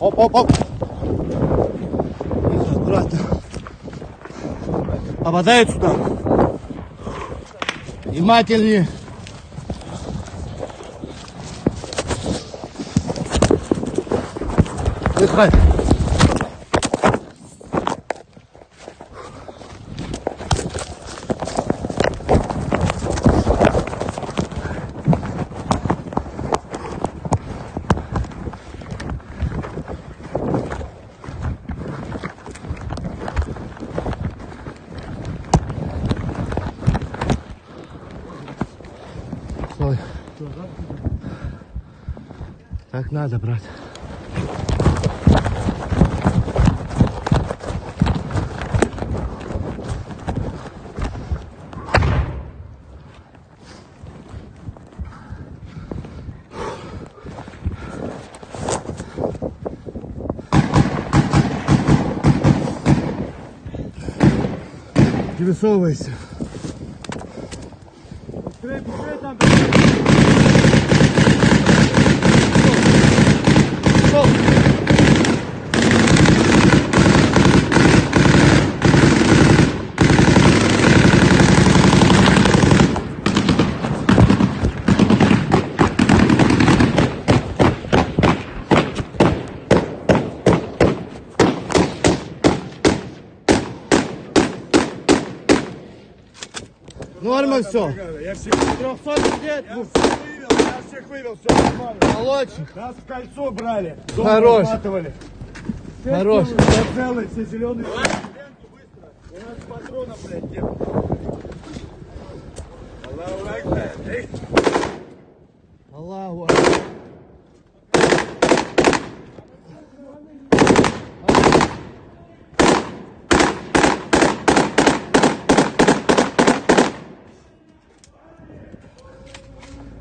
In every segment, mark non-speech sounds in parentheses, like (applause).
Оп, оп, оп. Тихо, аккуратно. Попадает сюда. Внимательнее. Выходь. Так надо, брат. Не высовывайся. Норма все. Я всех, 300 лет. я всех вывел, я всех вывел, все нормально. Молодчик. Нас в кольцо брали. Хорош. Хорош. Все целые, все зеленые. Патронов, блядь, нет. Аллаху Акбар. Аллаху. Откуда и Бош отходит? Они работали с двух сторон потом. Справа и слева. Слева маленькая группа была, потом потянулся РПГшник или муха у них с собой была. Справа прям закрывали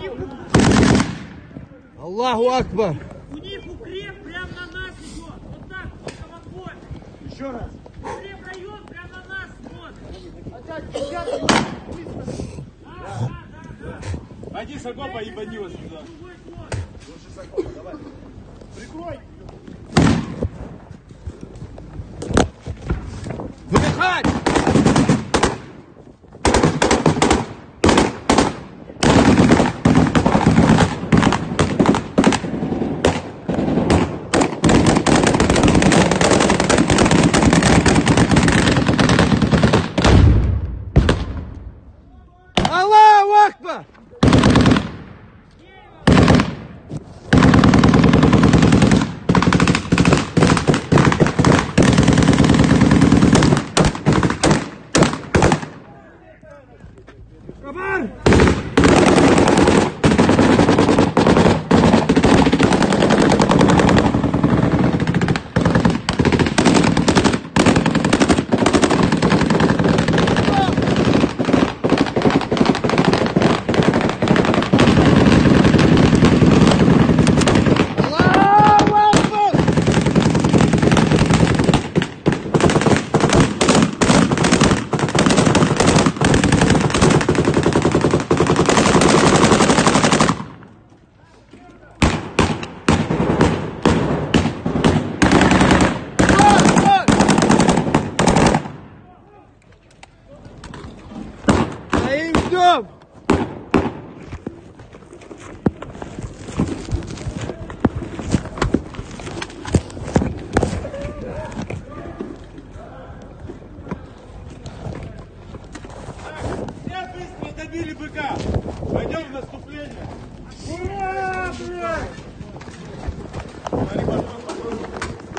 них, Аллаху Акбар! у них укреп прямо на нас идет. Вот так, вот колокольня. Еще раз. Укреп район прямо на нас смотрит. Да, да, да, да. Один шагов поебани его сюда. Другой ход. Прикрой. Выходь!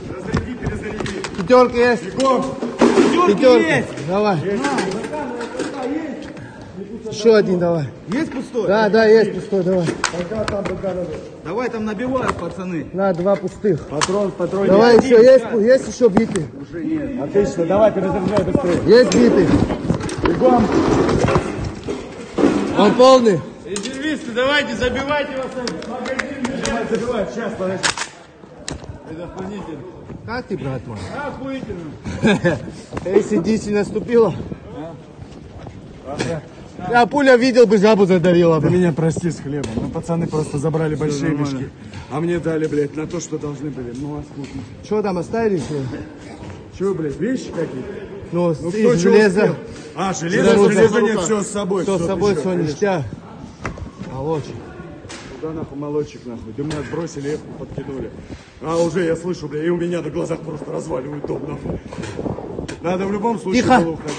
Разряди, перезаряди. Пятерка есть. Бегом. Пятерка, Пятерка. есть. Давай. Есть. Еще один давай. Есть пустой? Да, да, есть пустой, давай. Пока там, пока. Давай там набивают, пацаны. На, два пустых. Патрон, патрон. Давай еще, есть, есть еще биты. Уже нет. Отлично, давай, перезаряжай быстрее. Есть биты. Бегом. Он полный. Резервисты, давайте, забивайте вас. Магазин, забивать. Сейчас, подожди. Предохранитель. Как ты, брат мой? Охуительно. (laughs) ACDC наступила? Я пуля видел бы, жабу задавила Ты бы. меня прости с хлебом. Ну, пацаны просто забрали большие мешки. А мне дали, блядь, на то, что должны были. Ну, а сколько? Что там оставили? Что? Че, блядь, вещи какие? Ну, Ну, из железа. А, железо, Железо. железо нет, все с собой. Что с собой, ты все ништяк. Молочек. Куда нахуй молодчик нахуй? Да меня отбросили, эпку подкинули. А уже я слышу, бля, и у меня на глазах просто разваливают дом нахуй. Надо в любом случае Тихо. было уходить.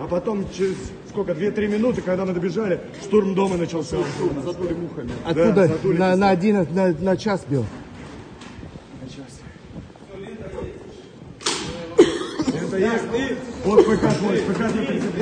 А потом через сколько, 2-3 минуты, когда мы добежали, штурм дома начался. Задули мухами. Откуда? задули на, на один, на, на час бил. Это есть. Вот ПК твой, ПК 30